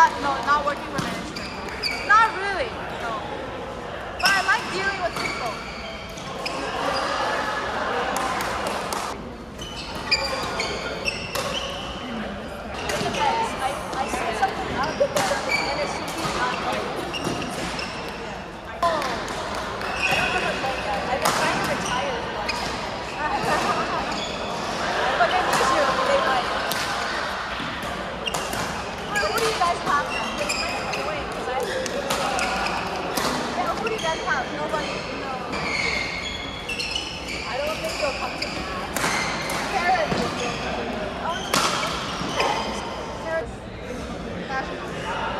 not, not Gracias.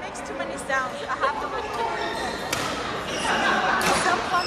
Makes too many sounds. I have to record forward. Some fun